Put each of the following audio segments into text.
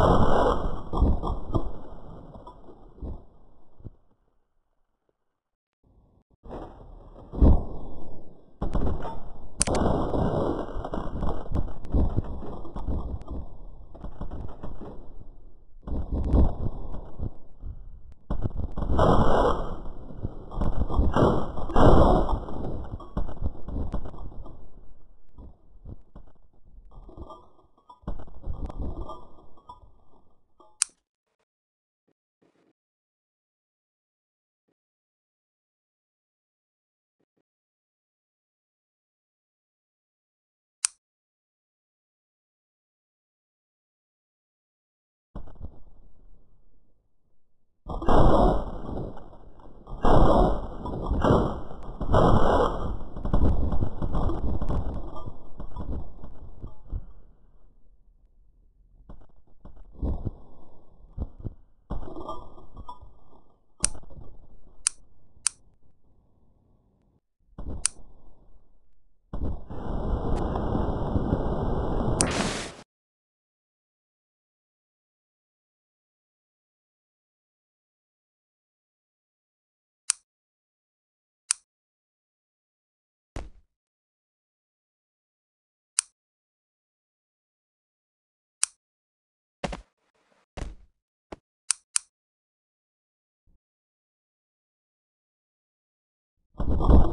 you Oh.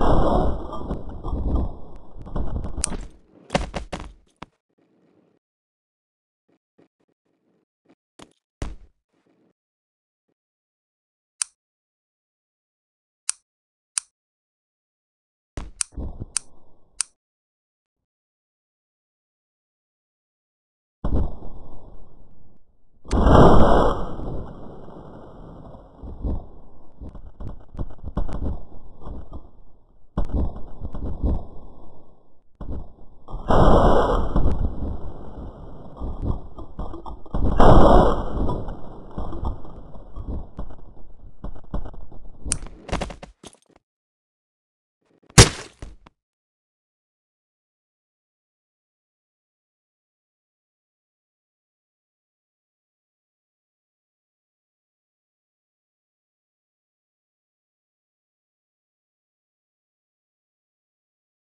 you